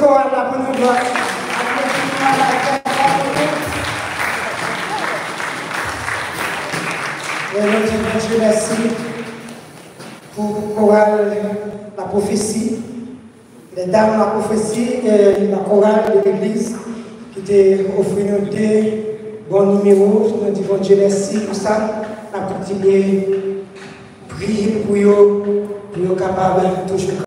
là, Et nous disons Dieu merci pour chorale la prophétie, les dames de la prophétie et la chorale de l'église qui t'a offert nous deux bons numéros. Nous disons Dieu merci pour ça. On a continué prier pour eux, pour eux capables de toujours